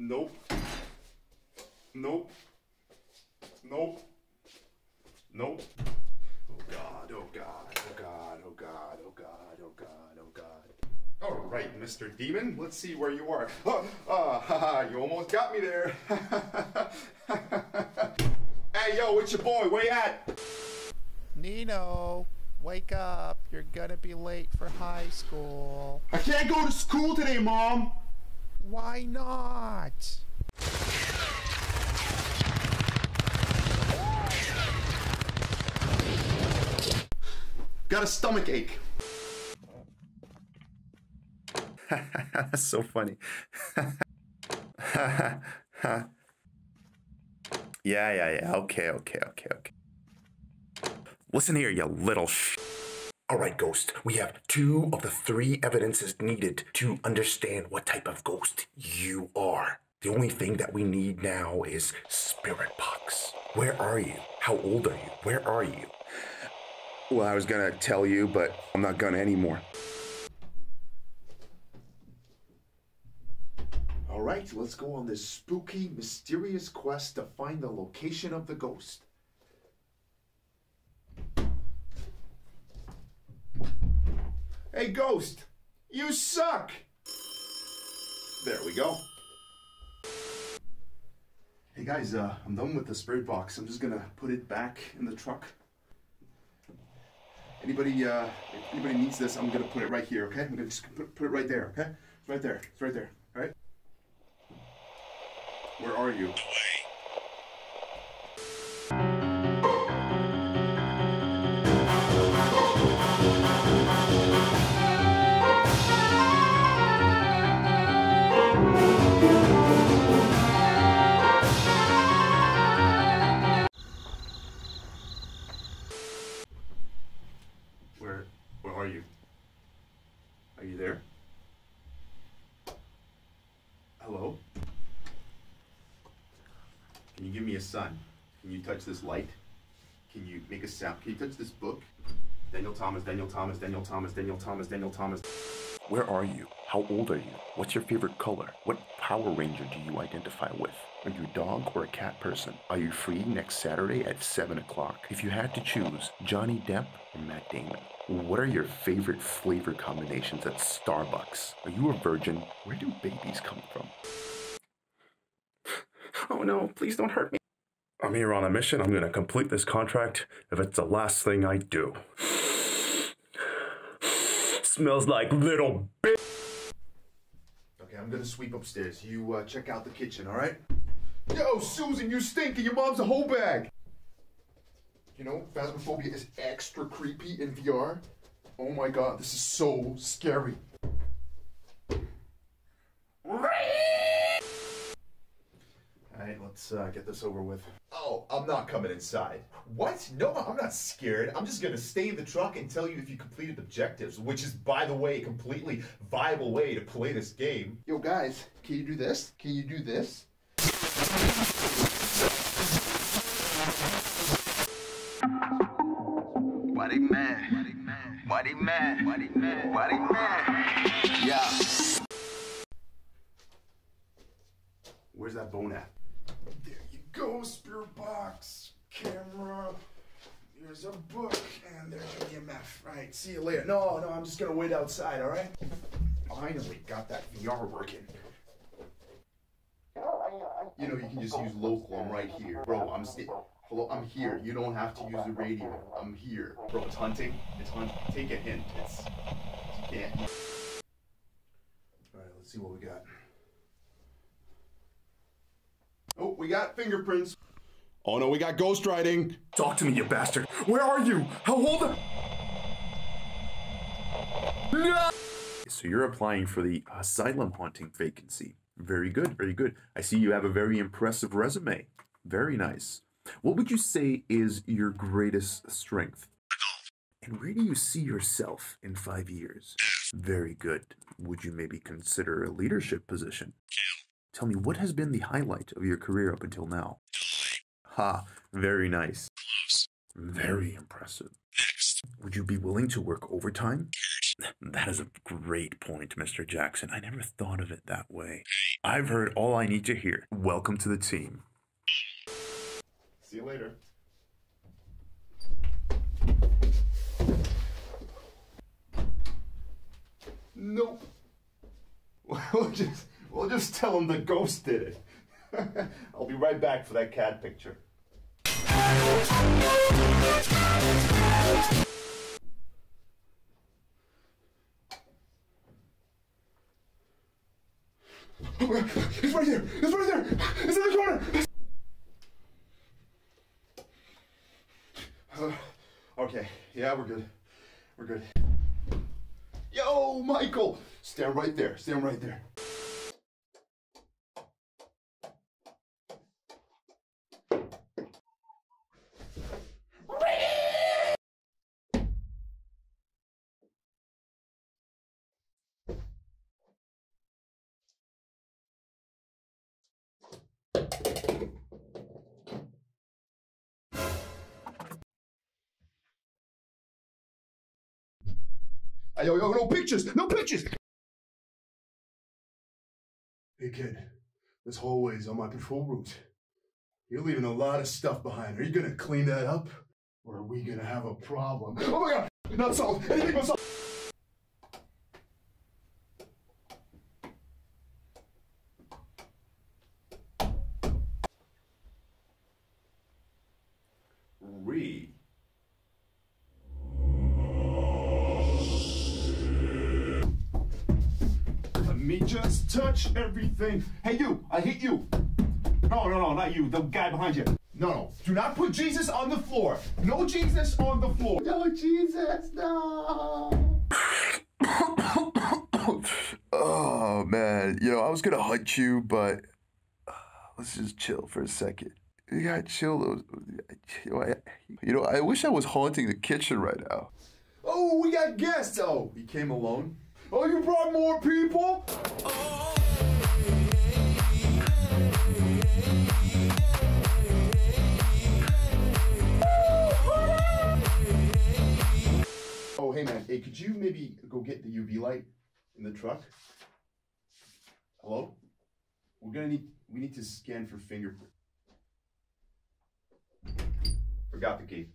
Nope. Nope. Nope. Nope. Oh God, oh God, oh God, oh God, oh God, oh God, oh God. All right, Mr. Demon, let's see where you are. Oh, uh, haha, you almost got me there. hey, yo, it's your boy, where you at? Neeno, wake up. You're gonna be late for high school. I can't go to school today, Mom. Why not? Got a stomach ache. That's so funny. yeah, yeah, yeah. Okay, okay, okay, okay. Listen here, you little sh. All right, Ghost. We have two of the three evidences needed to understand what type of ghost you are. The only thing that we need now is spirit box. Where are you? How old are you? Where are you? Well, I was gonna tell you, but I'm not gonna anymore. All right, let's go on this spooky, mysterious quest to find the location of the ghost. Hey, Ghost, you suck. There we go. Hey guys, uh, I'm done with the spirit box. I'm just gonna put it back in the truck. Anybody, uh, if anybody needs this, I'm gonna put it right here. Okay, I'm gonna just put, put it right there. Okay, it's right there. It's right there. All right. Where are you? You there? Hello? Can you give me a sign? Can you touch this light? Can you make a sound? Can you touch this book? Daniel Thomas, Daniel Thomas, Daniel Thomas, Daniel Thomas, Daniel Thomas. Where are you? How old are you? What's your favorite color? What Power Ranger do you identify with? Are you a dog or a cat person? Are you free next Saturday at 7 o'clock? If you had to choose Johnny Depp or Matt Damon, what are your favorite flavor combinations at Starbucks? Are you a virgin? Where do babies come from? Oh no, please don't hurt me. I'm here on a mission. I'm gonna complete this contract if it's the last thing I do. Smells like little bitch. Okay, I'm gonna sweep upstairs. You uh, check out the kitchen, all right? Yo, Susan, you stink, and your mom's a whole bag. You know, phasmophobia is extra creepy in VR. Oh my god, this is so scary. Alright, let's uh, get this over with. Oh, I'm not coming inside. What? No, I'm not scared. I'm just gonna stay in the truck and tell you if you completed objectives, which is, by the way, a completely viable way to play this game. Yo, guys, can you do this? Can you do this? Why they mad? Why they mad? Why they mad? Why they mad? Why they mad? Yeah. Where's that bone at? There you go, spirit box, camera. Here's a book, and there's your EMF. Right, see you later. No, no, I'm just gonna wait outside, all right? Finally got that VR working. You know, you can just use local. I'm right here. Bro, I'm sti- Hello, I'm here. You don't have to use the radio. I'm here. Bro, it's hunting. It's hunting. Take a hint. It's. You can't. Alright, let's see what we got. Oh, we got fingerprints. Oh no, we got ghost writing. Talk to me, you bastard. Where are you? How old are... No! So you're applying for the asylum haunting vacancy. Very good, very good. I see you have a very impressive resume. Very nice. What would you say is your greatest strength? And where do you see yourself in five years? Very good. Would you maybe consider a leadership position? Tell me, what has been the highlight of your career up until now? Ha, very nice. Very impressive. Would you be willing to work overtime? That is a great point, Mr. Jackson. I never thought of it that way. I've heard all I need to hear. Welcome to the team. See you later. Nope. We'll just we'll just tell him the ghost did it. I'll be right back for that cat picture. It's right there! It's right there! It's in the corner! Uh, okay, yeah, we're good. We're good. Yo, Michael! Stand right there. Stand right there. Yo, yo, no pictures! No pictures! Hey, kid. This hallway's on my patrol route. You're leaving a lot of stuff behind. Are you gonna clean that up? Or are we gonna have a problem? Oh my god! Not solved! Anything but salt! Me just touch everything. Hey, you! I hit you! No, no, no, not you. The guy behind you. No, no. Do not put Jesus on the floor. No Jesus on the floor. No Jesus, no. oh man, you know I was gonna hunt you, but uh, let's just chill for a second. You gotta chill. Those, you know, I, you know, I wish I was haunting the kitchen right now. Oh, we got guests. Oh, he came alone. Oh, you brought more people? Oh, hey man. Hey, could you maybe go get the UV light in the truck? Hello? We're gonna need we need to scan for fingerprint. Forgot the key.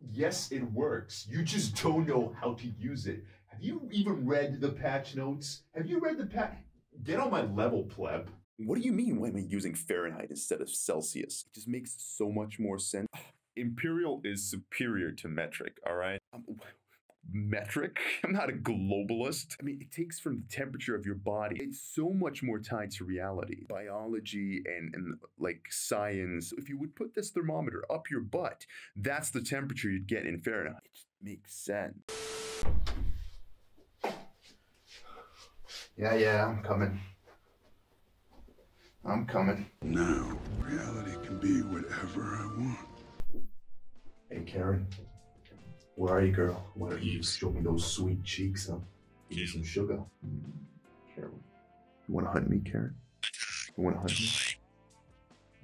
Yes, it works. You just don't know how to use it. Have you even read the patch notes? Have you read the patch? Get on my level, pleb. What do you mean? Why am I using Fahrenheit instead of Celsius? It just makes so much more sense. Imperial is superior to metric, all right? Um, metric? I'm not a globalist. I mean, it takes from the temperature of your body. It's so much more tied to reality, biology, and, and like science. If you would put this thermometer up your butt, that's the temperature you'd get in Fahrenheit. It makes sense. Yeah, yeah, I'm coming. I'm coming. Now, reality can be whatever I want. Hey, Karen. Where are you, girl? Why don't you show me those sweet cheeks, huh? Give me some sugar. Karen. You want to hunt me, Karen? You want to hunt me?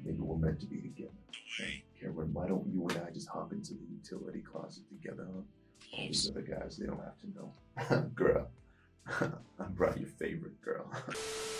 Maybe we're meant to be together. Karen, why don't you and I just hop into the utility closet together, huh? All these other guys, they don't have to know. girl. I'm probably your favorite girl.